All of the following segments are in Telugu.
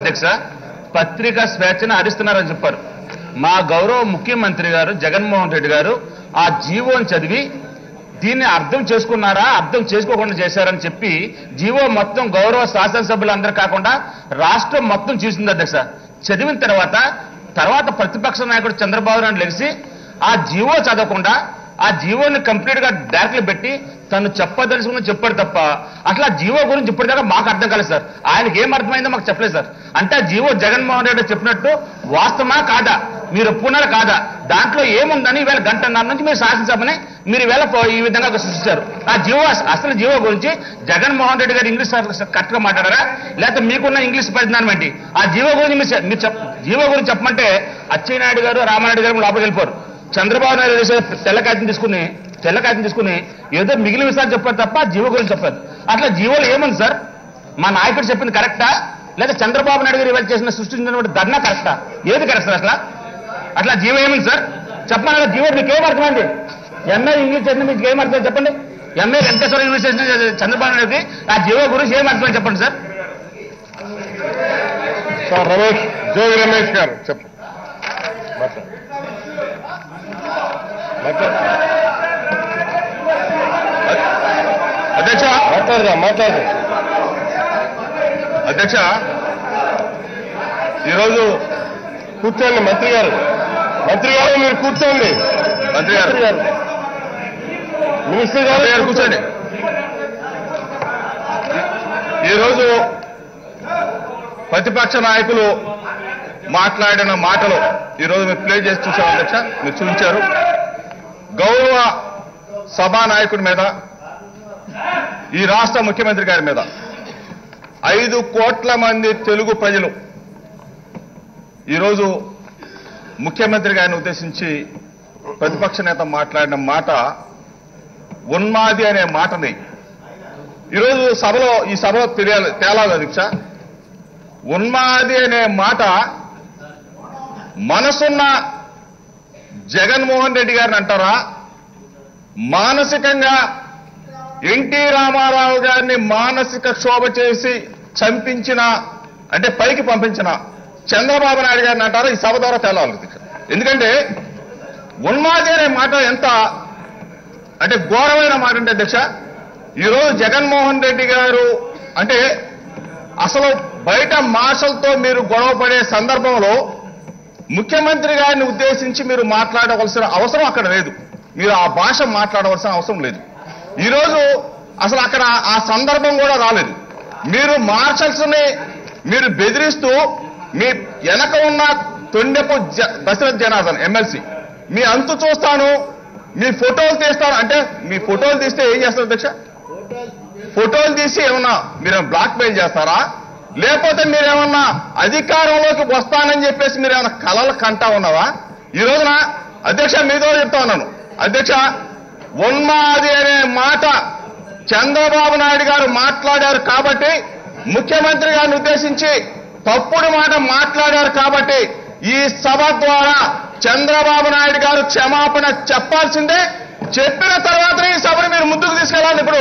అధ్యక్ష పత్రికా స్వేచ్ఛను హరిస్తున్నారని చెప్పారు. మా గౌరవ ముఖ్యమంత్రి గారు జగన్మోహన్ రెడ్డి గారు ఆ జీవోని చదివి దీన్ని అర్థం చేసుకున్నారా అర్థం చేసుకోకుండా చేశారని చెప్పి జీవో మొత్తం గౌరవ శాసనసభ్యులందరూ కాకుండా రాష్ట్రం మొత్తం చూసింది అధ్యక్ష. చదివిన తర్వాత తర్వాత ప్రతిపక్ష నాయకుడు చంద్రబాబు నాయుడు లెగిసి ఆ జీవో చదవకుండా ఆ జీవోని కంప్లీట్గా డైరెక్ట్లు పెట్టి తను చెప్పదలుచుకుని చెప్పాడు తప్ప అట్లా జీవో గురించి ఇప్పటిదాకా మాకు అర్థం కాలేదు సార్. ఆయనకి ఏం అర్థమైందో మాకు చెప్పలేదు సార్. అంటే ఆ జీవో జగన్మోహన్ రెడ్డి చెప్పినట్టు వాస్తవమా కాదా? మీరు ఒప్పుకున్నారా కాదా? దాంట్లో ఏముందని ఈవేళ గంటన్నర నుంచి మీరు శాసనసభని మీరు ఈవేళ పో- ఈ విధంగా సృష్టించారు. ఆ జీవో అసలు జీవో గురించి జగన్మోహన్ రెడ్డి గారు ఇంగ్లీష్ కరెక్ట్గా మాట్లాడారా? లేకపోతే మీకున్న ఇంగ్లీష్ పరిజ్ఞానం ఏంటి? ఆ జీవో గురించి మీరు మీరు చెప్ జీవో గురించి చెప్పమంటే అచ్చెన్నాయుడు గారు రామారెడ్డి గారు లోపలికి వెళ్ళిపోరు. చంద్రబాబు నాయుడు వేసే తెల్ల తీసుకుని తెల్ల తీసుకుని ఏదో మిగిలిన విషయాలు చెప్పారు తప్ప జీవో గురించి చెప్పారు అట్లా జీవోలు ఏముంది సార్? మా నాయకుడు చెప్పింది కరెక్టా? లేదా చంద్రబాబు నాయుడు గారు ఇవాళ చేసిన సృష్టించినటువంటి ధర్నా కరెక్టా? ఏది కరెక్ట్ సార్ అట్లా అట్లా జీవో ఏముంది సార్? చెప్పమని కదా జీవో మీకు ఏం అర్థమైంది ఎంఏ ఇంగ్లీష్ చేసిన మీకు ఏం అర్థం చెప్పండి. ఎంఏ వెంకటేశ్వర ఇంగ్లీష్ చేసిన చంద్రబాబు నాయుడుకి ఆ జీవో గురించి ఏం అర్థమైంది చెప్పండి సార్. సార్ రమేష్ జోగి రమేష్ గారు చెప్పండి. అధ్యక్ష? మాట్లాడదా మాట్లాడు. అధ్యక్ష? ఈరోజు కూర్చోండి మంత్రి గారు. మంత్రి గారు మీరు కూర్చోండి. మంత్రి గారు. మినిస్టర్ గారు గారు కూర్చోండి. ఈరోజు ప్రతిపక్ష నాయకులు మాట్లాడిన మాటలు ఈరోజు మీరు ప్లే చేసి చూసారు అధ్యక్ష. మీరు చూపించారు. గౌరవ సభా నాయకుడి మీద ఈ రాష్ట్ర ముఖ్యమంత్రి గారి మీద ఐదు కోట్ల మంది తెలుగు ప్రజలు ఈరోజు ముఖ్యమంత్రి గారిని ఉద్దేశించి ప్రతిపక్ష నేత మాట్లాడిన మాట ఉన్మాది అనే మాటని ఈరోజు సభలో ఈ సభలో తెలియాలి తేలాలి అధ్యక్ష. ఉన్మాది అనే మాట మనసున్న జగన్మోహన్ రెడ్డి గారిని అంటారా? మానసికంగా ఎన్టీ రామారావు గారిని మానసిక క్షోభ చేసి చంపించిన అంటే పైకి పంపించిన చంద్రబాబు నాయుడు గారిని అంటారా? ఈ సభ ద్వారా తేలాలి ఎందుకంటే ఉన్మాది అనే మాట ఎంత అంటే ఘోరమైన మాట అంటే అధ్యక్ష ఈరోజు జగన్మోహన్ రెడ్డి గారు అంటే అసలు బయట మాషలతో మీరు గొడవ పడే సందర్భంలో ముఖ్యమంత్రి గారిని ఉద్దేశించి మీరు మాట్లాడవలసిన అవసరం అక్కడ లేదు. మీరు ఆ భాష మాట్లాడవలసిన అవసరం లేదు. ఈరోజు అసలు అక్కడ ఆ సందర్భం కూడా రాలేదు. మీరు మార్షల్స్ని మీరు బెదిరిస్తూ మీ వెనక ఉన్న తొండెపు దశరథ్ జనార్దన్ ఎమ్మెల్సీ మీ అంతు చూస్తాను మీ ఫోటోలు తీస్తాను అంటే మీ ఫోటోలు తీస్తే ఏం చేస్తారు అధ్యక్ష? ఫోటోలు తీసి ఏమన్నా మీరు బ్లాక్ మెయిల్ చేస్తారా? లేకపోతే మీరేమన్నా అధికారంలోకి వస్తానని చెప్పేసి మీరు ఏమన్నా కలలు కంటా ఉన్నావా? ఈ రోజున అధ్యక్ష మీతో చెప్తా ఉన్నాను. అధ్యక్ష ఉన్మాది అనే మాట చంద్రబాబు నాయుడు గారు మాట్లాడారు కాబట్టి ముఖ్యమంత్రి గారిని ఉద్దేశించి తప్పుడు మాట మాట్లాడారు కాబట్టి ఈ సభ ద్వారా చంద్రబాబు నాయుడు గారు క్షమాపణ చెప్పాల్సిందే. చెప్పిన తర్వాతనే ఈ సభను మీరు ముందుకు తీసుకెళ్ళాలి ఇప్పుడు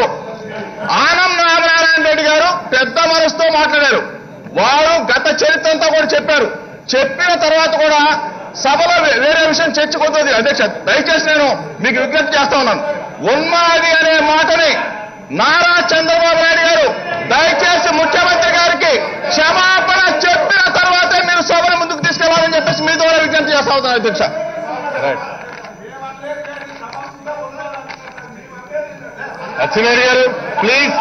ఆనం రామనారాయణ రెడ్డి గారు పెద్ద మనసుతో మాట్లాడారు వారు గత చరిత్ర అంతా కూడా చెప్పారు. చెప్పిన తర్వాత కూడా సభలో వేరే విషయం చర్చకొద్దు అధ్యక్ష దయచేసి నేను మీకు విజ్ఞప్తి చేస్తా ఉన్నాను. ఉన్మాది అనే మాటని నారా చంద్రబాబు నాయుడు గారు దయచేసి ముఖ్యమంత్రి గారికి క్షమాపణ చెప్పిన తర్వాత మీరు సభను ముందుకు తీసుకెళ్ళాలని చెప్పేసి మీ ద్వారా విజ్ఞప్తి చేస్తా ఉన్నాను అధ్యక్ష. Right garu please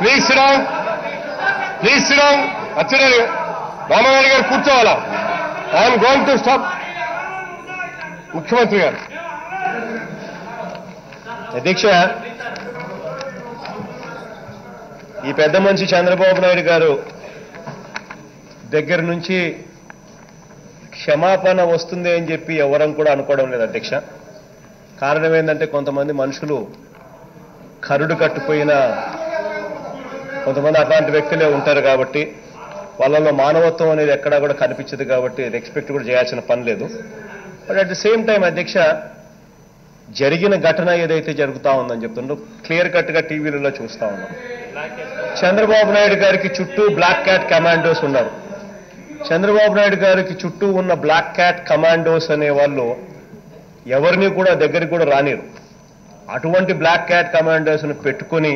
please sit down please sit down Atchannaidu Ramarayudu garu కూర్చోవాలా? ఐఎమ్ గోయింగ్ టు స్టాప్ ముఖ్యమంత్రి గారు. అధ్యక్ష ఈ పెద్ద మనిషి చంద్రబాబు నాయుడు గారు దగ్గర నుంచి క్షమాపణ వస్తుంది అని చెప్పి ఎవరం కూడా అనుకోవడం లేదు అధ్యక్ష. కారణం ఏంటంటే కొంతమంది మనుషులు కరుడు కట్టుపోయిన కొంతమంది అట్లాంటి వ్యక్తులే ఉంటారు కాబట్టి వాళ్ళలో మానవత్వం అనేది ఎక్కడా కూడా కనిపించదు కాబట్టి రెస్పెక్ట్ కూడా చేయాల్సిన పని లేదు. But at the same time అధ్యక్ష జరిగిన ఘటన ఏదైతే జరుగుతా ఉందని చెప్తుండో క్లియర్ కట్గా టీవీలలో చూస్తా ఉన్నాం. చంద్రబాబు నాయుడు గారికి చుట్టూ బ్లాక్ క్యాట్ కమాండోస్ ఉన్నారు. చంద్రబాబు నాయుడు గారికి చుట్టూ ఉన్న బ్లాక్ క్యాట్ కమాండోస్ అనే వాళ్ళు ఎవరిని కూడా దగ్గరికి కూడా రానిరు. అటువంటి బ్లాక్ క్యాట్ కమాండోస్ను పెట్టుకొని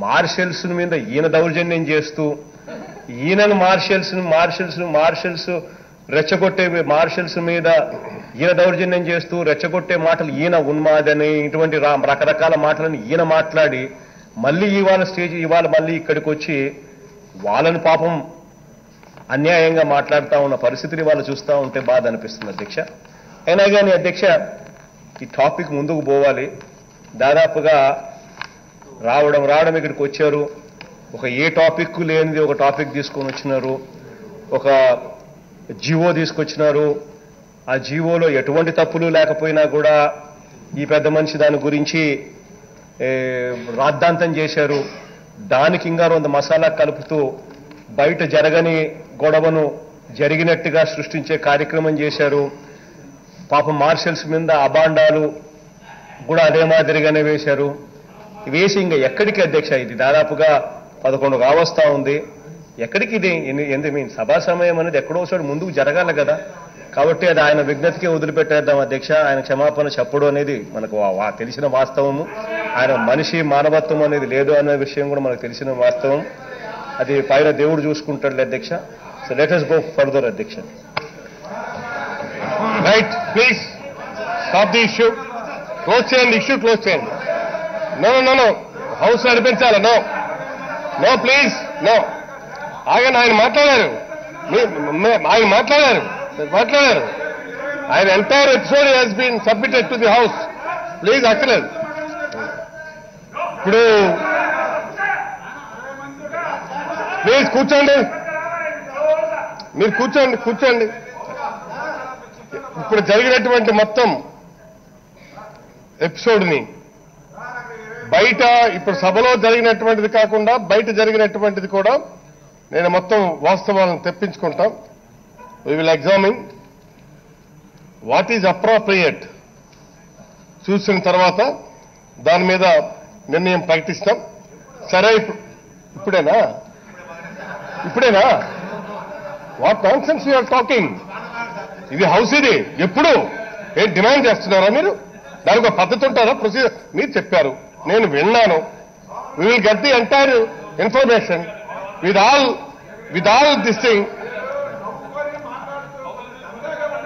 మార్షల్స్ మీద ఈయన దౌర్జన్యం చేస్తూ ఈయనను మార్షల్స్ మార్షల్స్ మార్షల్స్ రెచ్చగొట్టే మార్షల్స్ మీద ఈయన దౌర్జన్యం చేస్తూ రెచ్చగొట్టే మాటలు ఈయన ఉన్మాదని ఇటువంటి రా- రకరకాల మాటలను ఈయన మాట్లాడి మళ్ళీ ఇవాళ స్టేజ్ ఇవాళ మళ్ళీ ఇక్కడికి వచ్చి వాళ్ళని పాపం అన్యాయంగా మాట్లాడుతూ ఉన్న పరిస్థితిని వాళ్ళు చూస్తూ ఉంటే బాధ అనిపిస్తుంది అధ్యక్ష. అయినా కానీ అధ్యక్ష ఈ టాపిక్ ముందుకు పోవాలి. దాదాపుగా రావడం రావడం ఇక్కడికి వచ్చారు. ఒక ఏ టాపిక్ లేనిది ఒక టాపిక్ తీసుకొని వచ్చినారు. ఒక జీవో తీసుకొచ్చినారు. ఆ జీవోలో ఎటువంటి తప్పులు లేకపోయినా కూడా ఈ పెద్ద మనిషి దాని గురించి రాద్ధాంతం చేశారు. దానికి ఇంకా వంద మసాలా కలుపుతూ బయట జరగని గొడవను జరిగినట్టుగా సృష్టించే కార్యక్రమం చేశారు. పాపం మార్షల్స్ మీద అబాండాలు కూడా అదే మాదిరిగానే వేశారు. వేసి ఇంకా ఎక్కడికి అధ్యక్ష? ఇది దాదాపుగా పదకొండు కావస్తా ఉంది. ఎక్కడికి ఇది? ఎందు మీ సభా సమయం అనేది ఎక్కడో చోటు ముందుకు జరగాలి కదా. కాబట్టి అది ఆయన విజ్ఞతకే వదిలిపెట్టేద్దాం అధ్యక్ష. ఆయన క్షమాపణ చెప్పడం అనేది మనకు తెలిసిన వాస్తవము. ఆయన మనిషి మానవత్వం అనేది లేదు అనే విషయం కూడా మనకు తెలిసిన వాస్తవం. అది పైన దేవుడు చూసుకుంటాడు అధ్యక్ష. సో లెట్ గో ఫర్దర్ అధ్యక్ష. Right please stop the issue close చేయండి ఇష్యూ క్లోజ్ చేయండి. నో నో నో హౌస్ నడిపించాలి. నో నో ప్లీజ్ నో ఆయన ఆయన మాట్లాడారు. ఆయన మాట్లాడారు. మాట్లాడారు. ఆయన entire episode has been submitted to the house please అక్కలేదు ఇప్పుడు ప్లీజ్ కూర్చోండి. మీరు కూర్చోండి కూర్చోండి. ఇప్పుడు జరిగినటువంటి మొత్తం ఎపిసోడ్ని బయట ఇప్పుడు సభలో జరిగినటువంటిది కాకుండా బయట జరిగినటువంటిది కూడా నేను మొత్తం వాస్తవాలను తెప్పించుకుంటాం. We will examine what is appropriate చూసిన తర్వాత దాని మీద నిర్ణయం ప్రకటిస్తాం. సరే ఇప్పుడు ఇప్పుడేనా? ఇప్పుడేనా? What nonsense you are talking ఇది హౌస్ ఇది. ఎప్పుడు? ఏం డిమాండ్ చేస్తున్నారా మీరు? దానికి ఒక పద్ధతి ఉంటారా ప్రొసీజర్ మీరు చెప్పారు. నేను విన్నాను. We will get the entire information with all with all this thing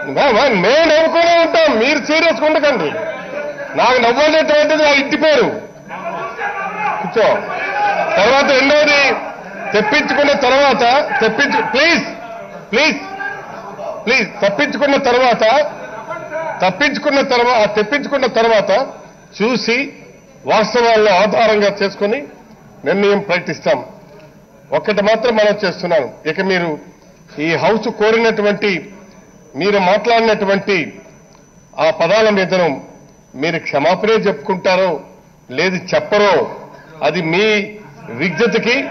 మేము నవ్వుకునే ఉంటాం. మీరు సీరియస్గా ఉండకండి. నాకు నవ్వలేటువంటిది నా ఇంటి పేరు. కూర్చో. తర్వాత రెండోది తెప్పించుకున్న తర్వాత తెప్పించు ప్లీజ్ ప్లీజ్ ప్లీజ్ తప్పించుకున్న తర్వాత తప్పించుకున్న తర్వాత తెప్పించుకున్న తర్వాత చూసి వాస్తవాలను ఆధారంగా చేసుకుని నిర్ణయం ప్రకటిస్తాం. ఒక్కటి మాత్రం మనం చేస్తున్నాను. ఇక మీరు ఈ హౌస్ కోరినటువంటి మీరు మాట్లాడినటువంటి ఆ పదాల మీదను మీరు క్షమాపణే చెప్పుకుంటారో లేదు చెప్పరో అది మీ విజ్ఞతకి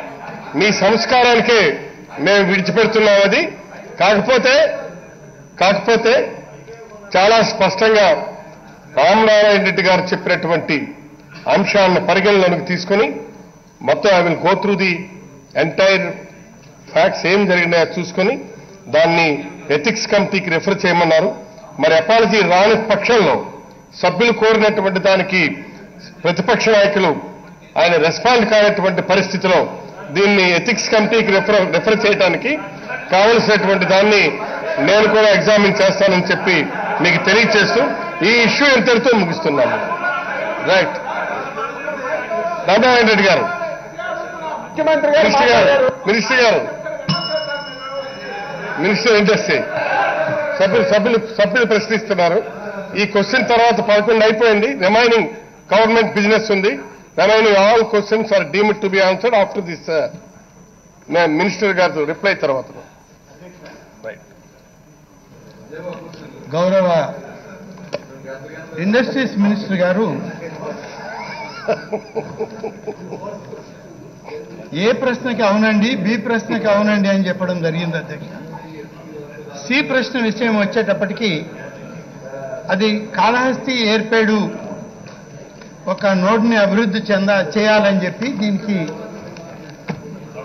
మీ సంస్కారానికే మేము విడిచిపెడుతున్నాం అది. కాకపోతే కాకపోతే చాలా స్పష్టంగా రామనారాయణ రెడ్డి గారు చెప్పినటువంటి అంశాలను పరిగణలోకి తీసుకొని మొత్తం I will go through the entire facts ఏం జరిగినాయో చూసుకొని దాన్ని ఎథిక్స్ కమిటీకి రెఫర్ చేయమన్నారు. మరి అపాలజీ రాని పక్షంలో సభ్యులు కోరినటువంటి దానికి ప్రతిపక్ష నాయకులు ఆయన రెస్పాండ్ కానటువంటి పరిస్థితిలో దీన్ని ఎథిక్స్ కమిటీకి రెఫర్ రెఫర్ చేయడానికి కావలసినటువంటి దాన్ని నేను కూడా ఎగ్జామిన్ చేస్తానని చెప్పి మీకు తెలియజేస్తూ ఈ ఇష్యూ ఇంతటితో ముగిస్తున్నాను. రైట్ రామనారాయణ రెడ్డి గారు. ముఖ్యమంత్రి గారు మినిస్టర్ గారు. మినిస్టర్ గారు. Minister industry. సభ్యులు సభ్యులు సభ్యులు ప్రశ్నిస్తున్నారు. ఈ క్వశ్చన్ తర్వాత పదకొండు అయిపోయింది. రిమైనింగ్ గవర్నమెంట్ బిజినెస్ ఉంది. Remaining all questions are deemed to be answered after this minister garu reply తర్వాత. గౌరవ ఇండస్ట్రీస్ మినిస్టర్ గారు ఏ ప్రశ్నకి అవునండి బి ప్రశ్నకి అవునండి అని చెప్పడం జరిగింది అధ్యక్ష. సి ప్రశ్న విషయం వచ్చేటప్పటికీ అది కాళహస్తి ఏర్పేడు ఒక నోడ్ని అభివృద్ధి చెంద చేయాలని చెప్పి దీనికి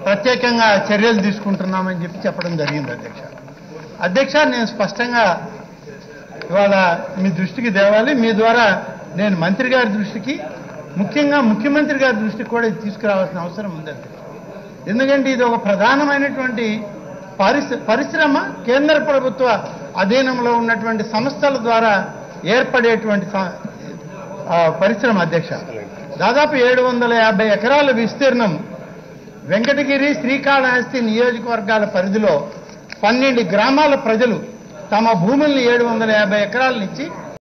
ప్రత్యేకంగా చర్యలు తీసుకుంటున్నామని చెప్పి చెప్పడం జరిగింది అధ్యక్ష. అధ్యక్ష నేను స్పష్టంగా ఇవాళ మీ దృష్టికి తేవాలి. మీ ద్వారా నేను మంత్రి గారి దృష్టికి ముఖ్యంగా ముఖ్యమంత్రి గారి దృష్టికి కూడా ఇది తీసుకురావాల్సిన అవసరం ఉంది. ఎందుకంటే ఇది ఒక ప్రధానమైనటువంటి పరిశ్ర పరిశ్రమ కేంద్ర ప్రభుత్వ అధీనంలో ఉన్నటువంటి సంస్థల ద్వారా ఏర్పడేటువంటి పరిశ్రమ అధ్యక్ష. దాదాపు ఏడు వందల యాభై ఎకరాల విస్తీర్ణం వెంకటగిరి శ్రీకాళహస్తి నియోజకవర్గాల పరిధిలో పన్నెండు గ్రామాల ప్రజలు తమ భూముల్ని ఏడు వందల యాభై ఎకరాలనిచ్చి